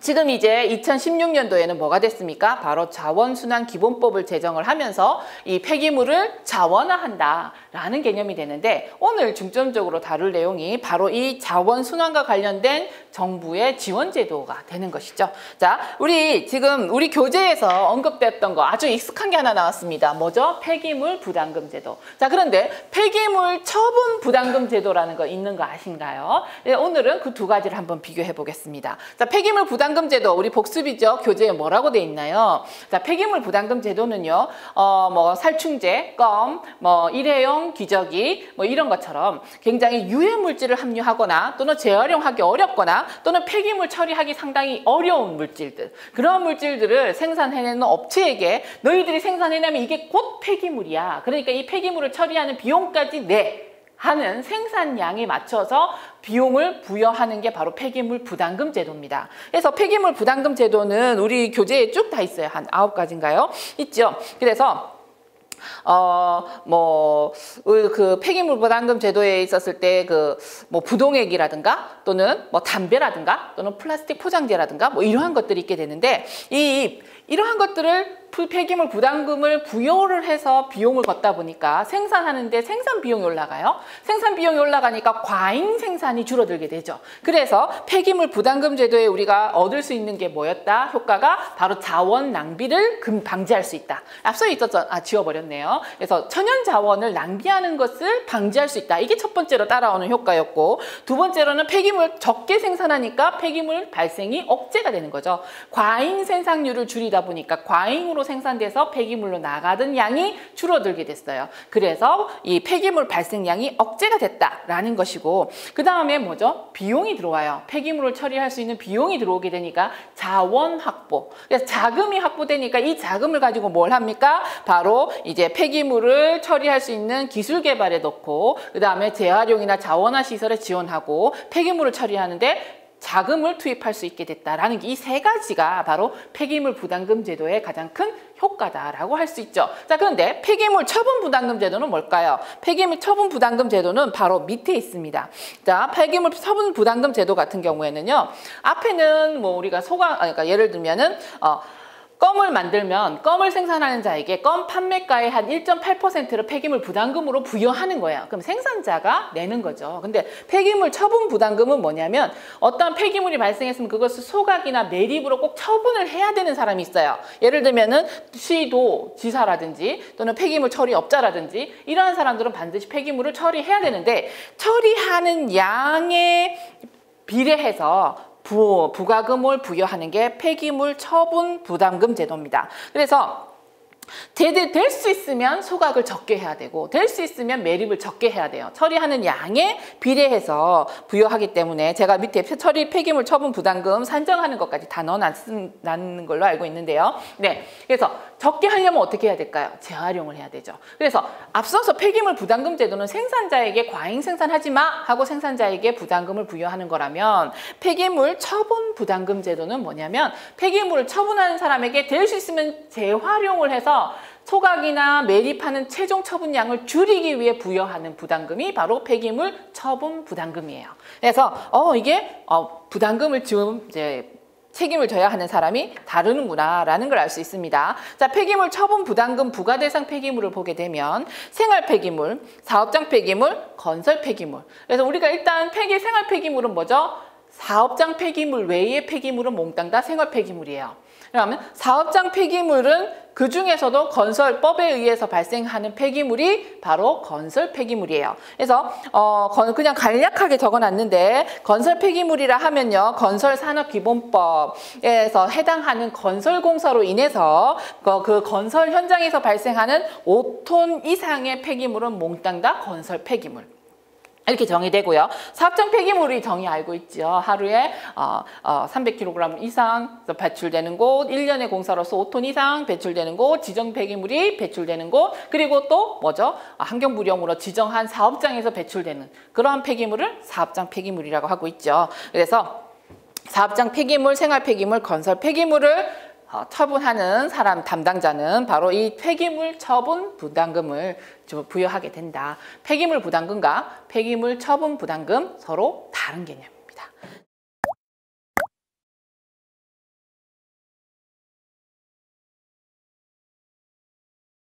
지금 이제 2016년도에는 뭐가 됐습니까? 바로 자원순환 기본법을 제정을 하면서 이 폐기물을 자원화한다라는 개념이 되는데 오늘 중점적으로 다룰 내용이 바로 이 자원순환과 관련된 정부의 지원 제도가 되는 것이죠. 자, 우리 지금 우리 교재에서 언급됐던 거 아주 익숙한 게 하나 나왔습니다. 뭐죠? 폐기물 부담금 제도. 자, 그런데 폐기물 처분 부담금 제도라는 거 있는 거 아신가요? 네, 오늘은 그 두 가지를 한번 비교해 보겠습니다. 자, 폐기물 부담 금 제도 우리 복습이죠. 교재에 뭐라고 돼 있나요? 자, 폐기물 부담금 제도는요. 어, 뭐 살충제, 껌, 뭐 일회용 기저귀 뭐 이런 것처럼 굉장히 유해 물질을 함유하거나 또는 재활용하기 어렵거나 또는 폐기물 처리하기 상당히 어려운 물질들 그런 물질들을 생산해내는 업체에게 너희들이 생산해내면 이게 곧 폐기물이야. 그러니까 이 폐기물을 처리하는 비용까지 내. 하는 생산량에 맞춰서 비용을 부여하는 게 바로 폐기물 부담금 제도입니다. 그래서 폐기물 부담금 제도는 우리 교재에 쭉 다 있어요. 한 아홉 가지인가요? 있죠. 그래서 어, 뭐, 그 폐기물 부담금 제도에 있었을 때 그 뭐 부동액이라든가 또는 뭐 담배라든가 또는 플라스틱 포장재라든가 뭐 이러한 것들이 있게 되는데 이 이러한 것들을 폐기물 부담금을 부여를 해서 비용을 걷다 보니까 생산하는데 생산 비용이 올라가요. 생산 비용이 올라가니까 과잉 생산이 줄어들게 되죠. 그래서 폐기물 부담금 제도에 우리가 얻을 수 있는 게 뭐였다? 효과가 바로 자원 낭비를 방지할 수 있다. 앞서 있었죠. 아, 지워버렸네요. 그래서 천연 자원을 낭비하는 것을 방지할 수 있다. 이게 첫 번째로 따라오는 효과였고 두 번째로는 폐기물 적게 생산하니까 폐기물 발생이 억제가 되는 거죠. 과잉 생산률을 줄이다 보니까 과잉으로 생산돼서 폐기물로 나가던 양이 줄어들게 됐어요. 그래서 이 폐기물 발생량이 억제가 됐다라는 것이고 그 다음에 뭐죠? 비용이 들어와요. 폐기물을 처리할 수 있는 비용이 들어오게 되니까 자원 확보. 그래서 자금이 확보되니까 이 자금을 가지고 뭘 합니까? 바로 이제 폐기물을 처리할 수 있는 기술 개발에 넣고 그 다음에 재활용이나 자원화 시설에 지원하고 폐기물을 처리하는데 자금을 투입할 수 있게 됐다라는 이 세 가지가 바로 폐기물 부담금 제도의 가장 큰 효과다라고 할 수 있죠. 자, 그런데 폐기물 처분 부담금 제도는 뭘까요? 폐기물 처분 부담금 제도는 바로 밑에 있습니다. 자, 폐기물 처분 부담금 제도 같은 경우에는요. 앞에는 뭐 우리가 소가 그러니까 예를 들면은 어 껌을 만들면 껌을 생산하는 자에게 껌 판매가의 한 1.8%를 폐기물 부담금으로 부여하는 거예요. 그럼 생산자가 내는 거죠. 근데 폐기물 처분 부담금은 뭐냐면 어떤 폐기물이 발생했으면 그것을 소각이나 매립으로 꼭 처분을 해야 되는 사람이 있어요. 예를 들면은 시도 지사라든지 또는 폐기물 처리업자라든지 이러한 사람들은 반드시 폐기물을 처리해야 되는데 처리하는 양에 비례해서 부, 부가금을 부여하는 게 폐기물 처분 부담금 제도입니다. 그래서 될 수 있으면 소각을 적게 해야 되고 될 수 있으면 매립을 적게 해야 돼요. 처리하는 양에 비례해서 부여하기 때문에 제가 밑에 처리 폐기물 처분 부담금 산정하는 것까지 다 넣어놨는 걸로 알고 있는데요. 네, 그래서 적게 하려면 어떻게 해야 될까요? 재활용을 해야 되죠. 그래서 앞서서 폐기물 부담금 제도는 생산자에게 과잉 생산하지 마 하고 생산자에게 부담금을 부여하는 거라면 폐기물 처분 부담금 제도는 뭐냐면 폐기물을 처분하는 사람에게 될 수 있으면 재활용을 해서 소각이나 매립하는 최종 처분량을 줄이기 위해 부여하는 부담금이 바로 폐기물 처분 부담금이에요. 그래서 어 이게 어 부담금을 지금 이제 책임을 져야 하는 사람이 다르는구나라는 걸 알 수 있습니다. 자, 폐기물 처분 부담금 부과 대상 폐기물을 보게 되면 생활 폐기물, 사업장 폐기물, 건설 폐기물. 그래서 우리가 일단 폐기 생활 폐기물은 뭐죠? 사업장 폐기물 외의 폐기물은 몽땅 다 생활 폐기물이에요. 그러면 사업장 폐기물은 그 중에서도 건설법에 의해서 발생하는 폐기물이 바로 건설 폐기물이에요. 그래서 어 그냥 간략하게 적어놨는데 건설 폐기물이라 하면요. 건설산업기본법에서 해당하는 건설공사로 인해서 그, 그 건설 현장에서 발생하는 5톤 이상의 폐기물은 몽땅 다 건설 폐기물. 이렇게 정의되고요. 사업장 폐기물이 정의 알고 있죠. 하루에 어, 어, 300kg 이상 배출되는 곳, 1년의 공사로서 5톤 이상 배출되는 곳, 지정 폐기물이 배출되는 곳, 그리고 또 뭐죠? 환경부령으로 지정한 사업장에서 배출되는 그러한 폐기물을 사업장 폐기물이라고 하고 있죠. 그래서 사업장 폐기물, 생활 폐기물, 건설 폐기물을 어, 처분하는 사람 담당자는 바로 이 폐기물 처분 부담금을 부여하게 된다. 폐기물 부담금과 폐기물 처분 부담금 서로 다른 개념.